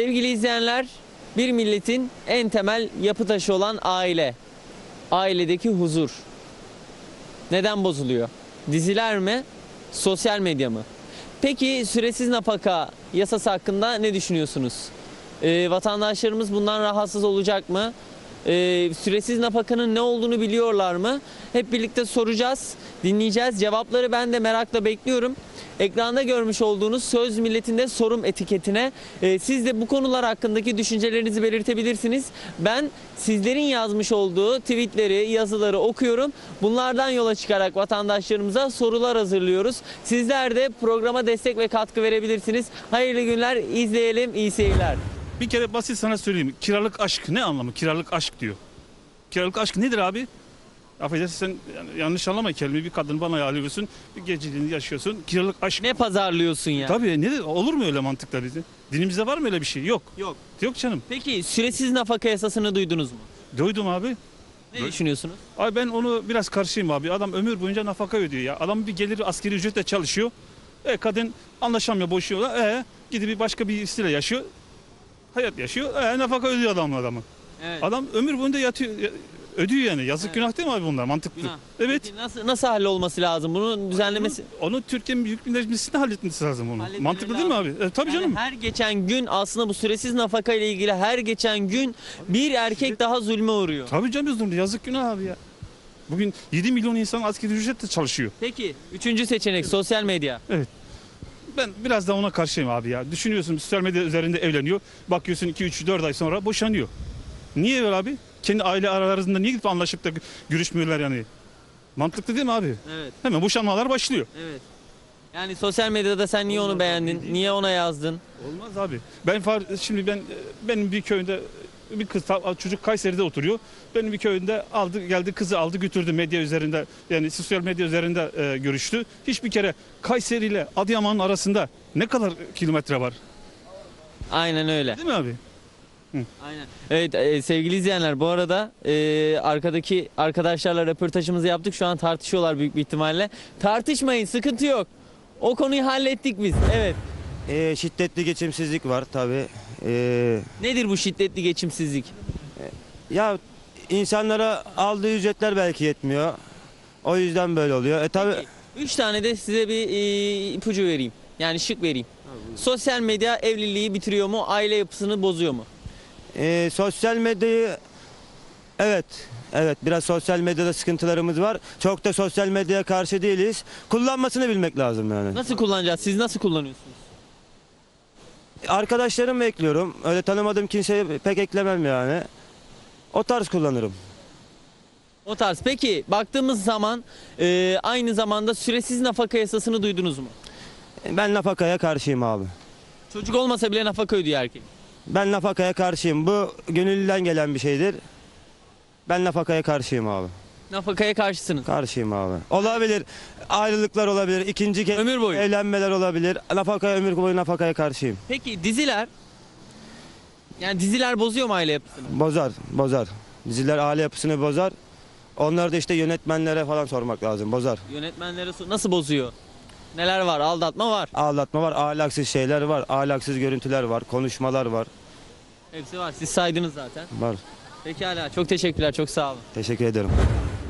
Sevgili izleyenler, bir milletin en temel yapı taşı olan aile. Ailedeki huzur. Neden bozuluyor? Diziler mi? Sosyal medya mı? Peki süresiz nafaka yasası hakkında ne düşünüyorsunuz? Ee, vatandaşlarımız bundan rahatsız olacak mı? Ee, süresiz nafakanın ne olduğunu biliyorlar mı? Hep birlikte soracağız, dinleyeceğiz. Cevapları ben de merakla bekliyorum. Ekranda görmüş olduğunuz Söz Milletinde Sorum etiketine e, siz de bu konular hakkındaki düşüncelerinizi belirtebilirsiniz. Ben sizlerin yazmış olduğu tweetleri, yazıları okuyorum. Bunlardan yola çıkarak vatandaşlarımıza sorular hazırlıyoruz. Sizler de programa destek ve katkı verebilirsiniz. Hayırlı günler, izleyelim, iyi seyirler. Bir kere basit sana söyleyeyim. Kiralık aşk ne anlamı? Kiralık aşk diyor. Kiralık aşk nedir abi? Affedersin sen yani yanlış anlama kelime bir kadın bana alıyorsun. Bir geceliğini yaşıyorsun. Kiralık aşk. Ne pazarlıyorsun ya? Tabii nedir? Olur mu öyle mantıklar bizi? Dinimizde var mı öyle bir şey? Yok. Yok. Yok canım. Peki süresiz nafaka yasasını duydunuz mu? Duydum abi. Ne düşünüyorsunuz? Abi ben onu biraz karşıyım abi. Adam ömür boyunca nafaka ödüyor ya. Adam bir gelir askeri ücretle çalışıyor. E kadın anlaşamıyor, boşuyorlar. E gidip bir başka birisiyle yaşıyor. Hayat yaşıyor. E nafaka ödüyor adam adamı. Evet. Adam ömür boyunca yatıyor, ya- ödüyor yani. Yazık Evet. günah değil mi abi bunlar? Mantıklı. Günah. Evet. Peki nasıl nasıl hallolması lazım? Bunun düzenlemesi Onu, onu Türkiye'nin büyük milletmeclisinde halletmesi lazım onu. Halletmeleri Mantıklı değil mi abi? lazım. E, tabii Yani canım. her geçen gün aslında bu süresiz nafaka ile ilgili her geçen gün bir erkek daha zulme uğruyor. Tabii canım yazık günah abi ya. Bugün 7 milyon insan asgari ücretle çalışıyor. Peki üçüncü seçenek sosyal medya. Ben biraz da ona karşıyım abi ya. Düşünüyorsun sosyal medya üzerinde evleniyor. Bakıyorsun 2 3 4 ay sonra boşanıyor. Niye öyle abi? Kendi aile aralarında niye gidip anlaşıp da görüşmüyorlar yani? Mantıklı değil mi abi? Evet, Hemen boşanmalar başlıyor. evet. Yani sosyal medyada sen niye onu beğendin? Niye ona yazdın? Olmaz abi. Ben far, şimdi ben benim bir köyünde bir kız çocuk Kayseri'de oturuyor. Benim bir köyünde aldı geldi kızı aldı götürdü medya üzerinde yani sosyal medya üzerinde e, görüştü. Hiçbir kere Kayseri ile Adıyaman'ın arasında ne kadar kilometre var? Aynen öyle. Değil mi abi? Aynen. Evet e, sevgili izleyenler bu arada e, arkadaki arkadaşlarla röportajımızı yaptık. Şu an tartışıyorlar büyük bir ihtimalle. Tartışmayın sıkıntı yok. O konuyu hallettik biz. Evet. Ee, şiddetli geçimsizlik var tabi. Ee, Nedir bu şiddetli geçimsizlik? ya insanlara aldığı ücretler belki yetmiyor. O yüzden böyle oluyor. E tabi Üç tane de size bir e, ipucu vereyim. Yani şık vereyim. Sosyal medya evliliği bitiriyor mu? Aile yapısını bozuyor mu? E, sosyal medyayı evet evet biraz sosyal medyada sıkıntılarımız var. Çok da sosyal medyaya karşı değiliz. Kullanmasını bilmek lazım yani. Nasıl kullanacağız? Siz nasıl kullanıyorsunuz? Arkadaşlarımı ekliyorum. Öyle tanımadığım kimseye pek eklemem yani. O tarz kullanırım. O tarz. Peki baktığımız zaman e, aynı zamanda süresiz nafaka yasasını duydunuz mu? Ben nafakaya karşıyım abi. Çocuk olmasa bile nafaka ödüyor erkek. Ben nafakaya karşıyım. Bu gönüllüden gelen bir şeydir. Ben nafakaya karşıyım abi. Nafakaya karşısınız. Karşıyım abi. Olabilir. Ayrılıklar olabilir. ikinci kez Ömür boyu. evlenmeler olabilir. Nafakaya ömür boyu nafakaya karşıyım. Peki diziler? Yani diziler bozuyor mu aile yapısını? Bozar, bozar. Diziler aile yapısını bozar. Onları da işte yönetmenlere falan sormak lazım. Bozar. Yönetmenlere sor- nasıl bozuyor? Neler var? Aldatma var. Ağlatma var, ahlaksız şeyler var, ahlaksız görüntüler var, konuşmalar var. Hepsi var. Siz saydınız zaten. Var. Pekala. Çok teşekkürler. Çok sağ olun. Teşekkür ederim.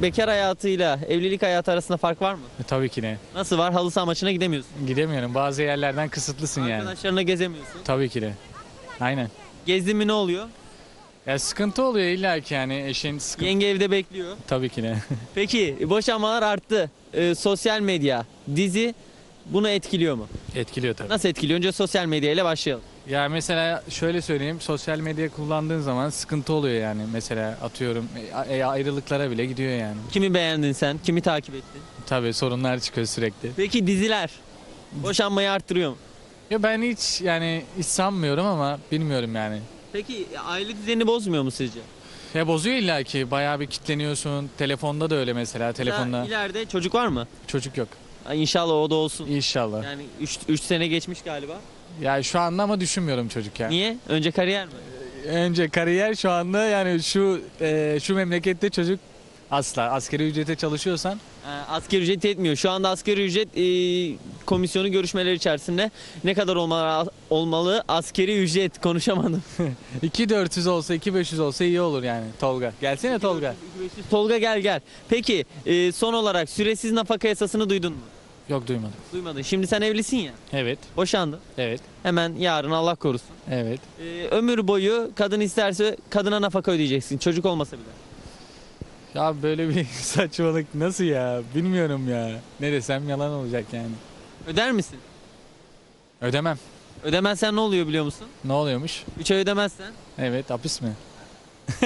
Bekar hayatıyla evlilik hayatı arasında fark var mı? E, Tabii ki de. Nasıl var? Halı saha maçına gidemiyorsun. Gidemiyorum. Bazı yerlerden kısıtlısın yani. Arkadaşlarına gezemiyorsun. Tabii ki de. Aynen. Gezdin mi ne oluyor? Ya sıkıntı oluyor illa ki yani eşin sıkıntı. Yenge evde bekliyor. Tabii ki de. Peki boşanmalar arttı. Ee, sosyal medya, dizi bunu etkiliyor mu? Etkiliyor tabii. Nasıl etkiliyor? Önce sosyal medya ile başlayalım. Ya mesela şöyle söyleyeyim. Sosyal medya kullandığın zaman sıkıntı oluyor yani. Mesela atıyorum e, e, ayrılıklara bile gidiyor yani. Kimi beğendin sen? Kimi takip ettin? Tabii sorunlar çıkıyor sürekli. Peki diziler boşanmayı arttırıyor mu? Ya ben hiç yani hiç sanmıyorum ama bilmiyorum yani. Peki aile düzenini bozmuyor mu sizce? Ya bozuyor illa ki. Bayağı bir kitleniyorsun. Telefonda da öyle mesela. Telefonda ileride çocuk var mı? çocuk yok. Ay, İnşallah o da olsun. İnşallah. Yani 3 sene geçmiş galiba. Ya şu anda ama düşünmüyorum çocuk ya. Niye? Önce kariyer mi? Önce kariyer şu anda yani şu e, şu memlekette çocuk Asla. Askeri ücrete çalışıyorsan Ee, asgari ücret yetmiyor. Şu anda asgari ücret e, komisyonu görüşmeleri içerisinde ne kadar olmalı, olmalı askeri ücret konuşamadım. 2400 olsa 2500 olsa iyi olur yani Tolga. Gelsene Tolga. Tolga gel gel. Peki e, son olarak süresiz nafaka yasasını duydun mu? Yok duymadım. Duymadın. Şimdi sen evlisin ya. Evet. Boşandın. Evet. Hemen yarın Allah korusun. Evet. E, ömür boyu kadın isterse kadına nafaka ödeyeceksin. Çocuk olmasa bile. Ya böyle bir saçmalık nasıl ya? Bilmiyorum ya. Ne desem yalan olacak yani. Öder misin? Ödemem. Ödemezsen ne oluyor biliyor musun? Ne oluyormuş? 3 ay ödemezsen. Evet hapis mi?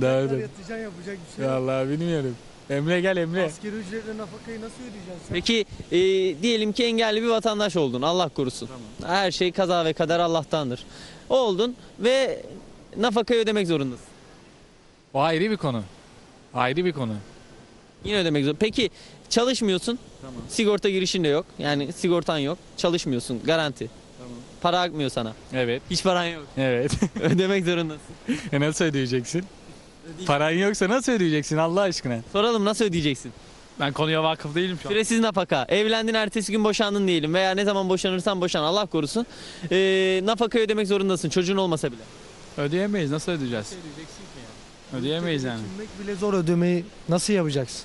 Doğru. yatacaksın yapacak bir şey. Vallahi bilmiyorum. Emre gel Emre. Askeri ücretle nafakayı nasıl ödeyeceksin sen? Peki e, diyelim ki engelli bir vatandaş oldun. Allah korusun. Her şey kaza ve kader Allah'tandır. Oldun ve nafakayı ödemek zorundasın. O ayrı bir konu. Ayrı bir konu. Yine ödemek zor. Peki çalışmıyorsun. Sigorta girişin de yok. Yani sigortan yok. Çalışmıyorsun. Garanti. Para akmıyor sana. Evet. Hiç paran yok. Evet. ödemek zorundasın. e nasıl ödeyeceksin? Paran yoksa nasıl ödeyeceksin Allah aşkına? Soralım nasıl ödeyeceksin? Ben konuya vakıf değilim şu an. Süresiz nafaka. Evlendin ertesi gün boşandın diyelim veya ne zaman boşanırsan boşan Allah korusun. Ee, nafakayı ödemek zorundasın çocuğun olmasa bile. Ödeyemeyiz. Nasıl ödeyeceğiz? Ödeyemeyiz yani. Geçinmek bile zor ödemeyi nasıl yapacaksın?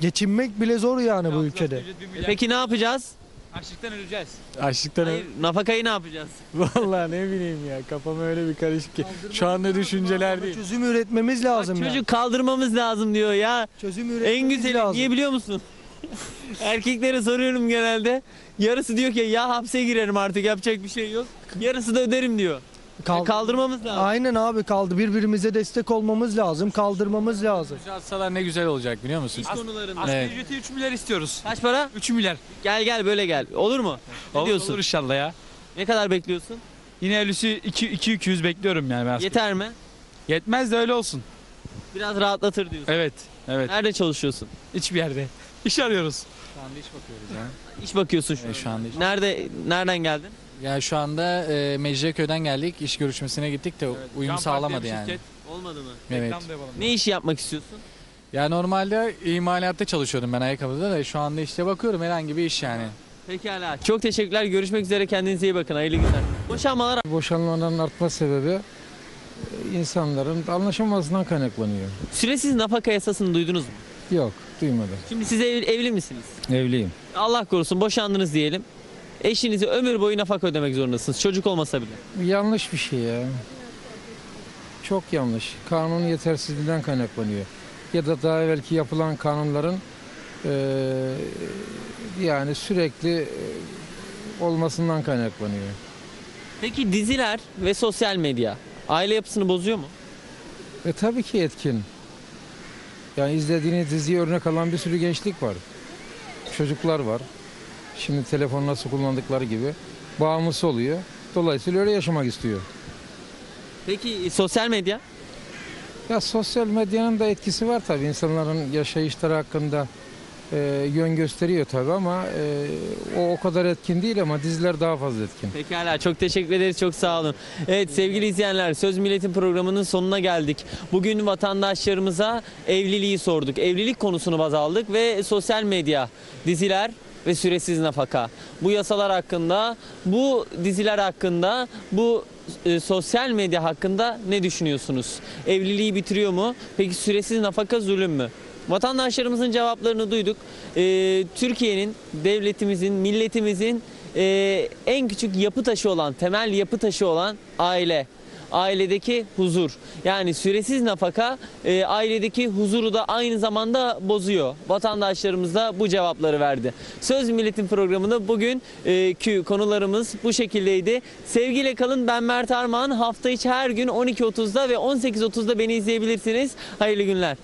Geçinmek bile zor yani bu ülkede. E Peki ne yapacağız? Açlıktan öleceğiz. Açlıktan Hayır, nafakayı ne yapacağız? Vallahi ne bileyim ya kafam öyle bir karışık ki. Şu anda düşünceler değil. Çözüm üretmemiz lazım Bak, yani. çocuk kaldırmamız lazım diyor ya. Çözüm üretmemiz En güzeli lazım. niye biliyor musun? Erkeklere soruyorum genelde. Yarısı diyor ki ya hapse girerim artık yapacak bir şey yok. Yarısı da öderim diyor. Kal- Kaldırmamız lazım. Aynen abi kaldı. Birbirimize destek olmamız lazım. Kaldırmamız lazım. Şu atsalar ne güzel olacak biliyor musun? Konularında. Asgari Evet. ücreti 3 milyar istiyoruz. Kaç para? 3 milyar. Gel gel böyle gel. Olur mu? Ne Olur, diyorsun? Olur inşallah ya. Ne kadar bekliyorsun? Yine ölüsü 2 2 200 bekliyorum yani ben. Yeter mi? Yetmez de öyle olsun. Biraz rahatlatır diyorsun. Evet. Evet. Nerede çalışıyorsun? Hiçbir yerde. İş arıyoruz. Şu anda iş bakıyoruz ya. İş bakıyorsun şu an. şu anda iş. Nerede nereden geldin? Ya şu anda e, Mecidiyeköy'den geldik. İş görüşmesine gittik de uyum Can sağlamadı bir yani. şirket, Olmadı mı? Evet. reklam da yapalım. Ne işi yapmak istiyorsun? Ya normalde imalatta çalışıyordum ben ayakkabıda da şu anda işte bakıyorum herhangi bir iş yani. Pekala. Çok teşekkürler. Görüşmek üzere. Kendinize iyi bakın. Hayırlı günler. Boşanmalar Boşanmaların artma sebebi e, insanların anlaşılmasından kaynaklanıyor. Süresiz nafaka yasasını duydunuz mu? Yok, duymadım. Şimdi siz ev- evli misiniz? Evliyim. Allah korusun boşandınız diyelim. Eşinize ömür boyu nafaka ödemek zorundasınız. Çocuk olmasa bile. Yanlış bir şey ya. Çok yanlış. Kanun yetersizliğinden kaynaklanıyor. Ya da daha evvelki yapılan kanunların e, yani sürekli e, olmasından kaynaklanıyor. Peki diziler ve sosyal medya aile yapısını bozuyor mu? Ve tabii ki etkin. Yani izlediğiniz diziyi örnek alan bir sürü gençlik var. Çocuklar var. Şimdi telefon nasıl kullandıkları gibi bağımlısı oluyor. Dolayısıyla öyle yaşamak istiyor. Peki e, sosyal medya? Ya sosyal medyanın da etkisi var tabii insanların yaşayışları hakkında e, yön gösteriyor tabii ama e, o o kadar etkin değil ama diziler daha fazla etkin. Pekala çok teşekkür ederiz çok sağ olun. Evet sevgili izleyenler Söz Milletin programının sonuna geldik. Bugün vatandaşlarımıza evliliği sorduk. Evlilik konusunu baz aldık ve sosyal medya, diziler ve süresiz nafaka. Bu yasalar hakkında, bu diziler hakkında, bu e, sosyal medya hakkında ne düşünüyorsunuz? Evliliği bitiriyor mu? Peki süresiz nafaka zulüm mü? Vatandaşlarımızın cevaplarını duyduk. Ee, Türkiye'nin, devletimizin, milletimizin e, en küçük yapı taşı olan, temel yapı taşı olan aile. Ailedeki huzur. Yani süresiz nafaka e, ailedeki huzuru da aynı zamanda bozuyor. Vatandaşlarımız da bu cevapları verdi. Söz Milletin programında bugünkü konularımız bu şekildeydi. Sevgiyle kalın ben Mert Armağan. Hafta içi her gün 12.30'da ve 18.30'da beni izleyebilirsiniz. Hayırlı günler.